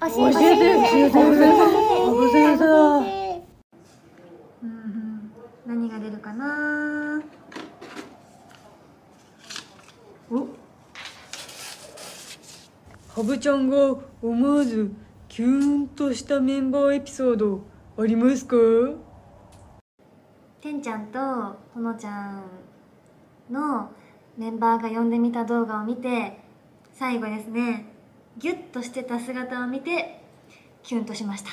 教えて教えて教えてうんうん何が出るかなおハブちゃんが思わずキュンとしたメンバーエピソードありますかてんちゃんとほのちゃんのメンバーが呼んでみた動画を見て最後ですねギュッとしてた姿を見てキュンとしました。